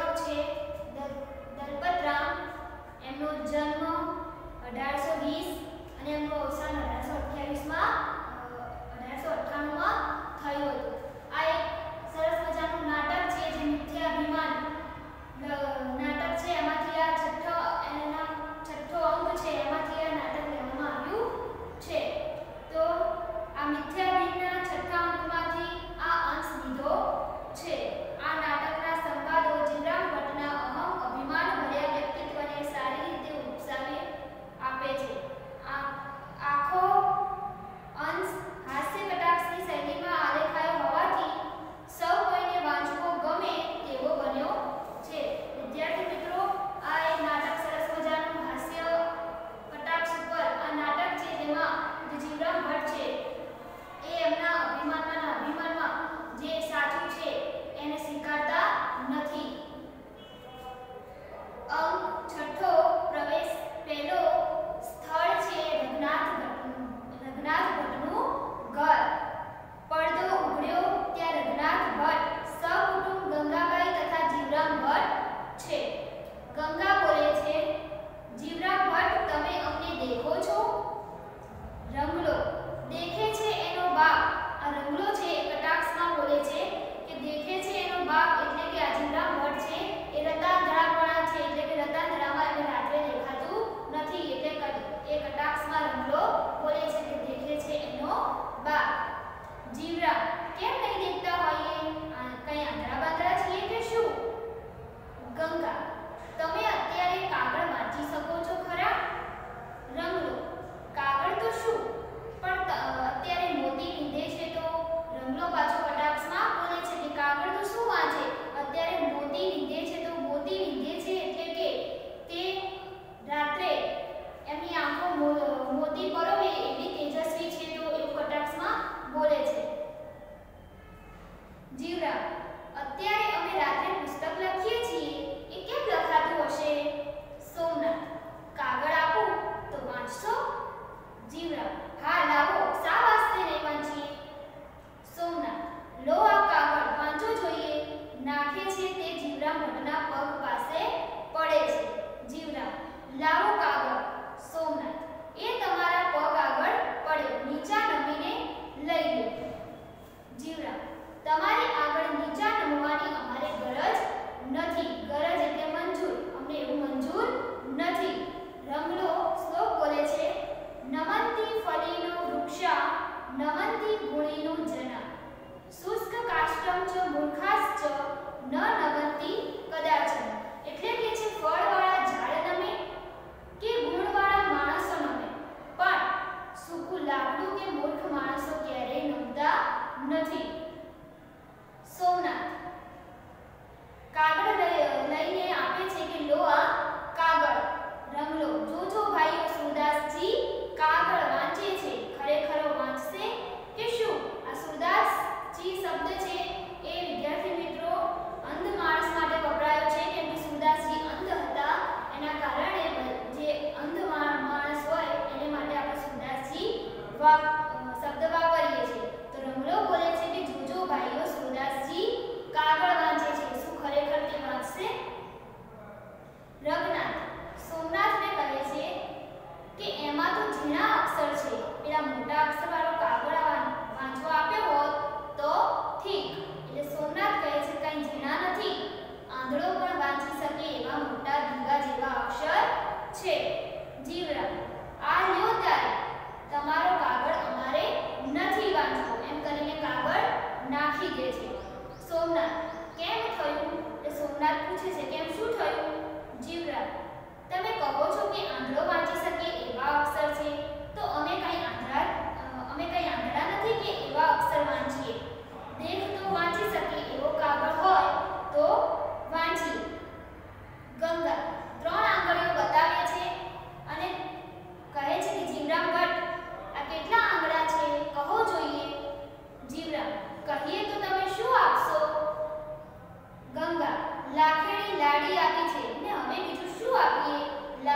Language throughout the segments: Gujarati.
વલ્લભ છે. દલપતરામ એમનો જન્મ અઢારસો વીસ અને એમનું અવસાન અઢારસો અઠ્યાવીસમાં અઢારસો અઠ્ઠાણુંમાં થયું હતું. बा जीवरा। જીવડા અત્યારે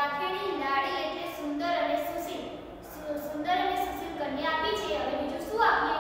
રાખીની લાડી એટલે સુંદર અને સુશીલ. સુંદર અને સુશીલ કન્યા આપી છે. હવે બીજું શું આપ્યું